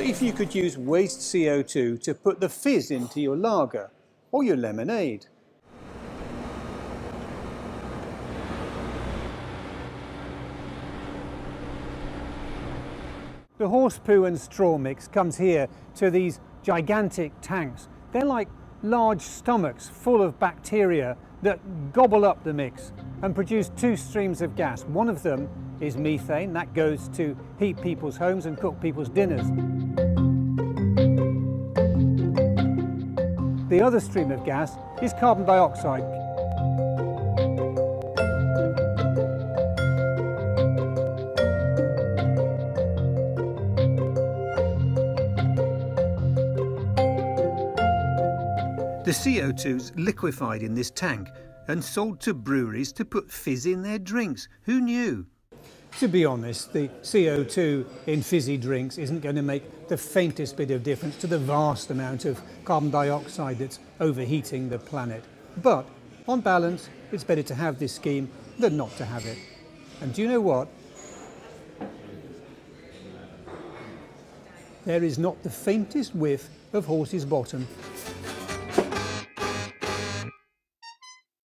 if you could use waste CO2 to put the fizz into your lager or your lemonade? The horse poo and straw mix comes here to these gigantic tanks. They're like large stomachs full of bacteria that gobble up the mix and produce two streams of gas. One of them is methane, that goes to heat people's homes and cook people's dinners. The other stream of gas is carbon dioxide. The CO2's liquefied in this tank and sold to breweries to put fizz in their drinks. Who knew? To be honest, the CO2 in fizzy drinks isn't going to make the faintest bit of difference to the vast amount of carbon dioxide that's overheating the planet. But on balance, it's better to have this scheme than not to have it. And do you know what? There is not the faintest whiff of horse's bottom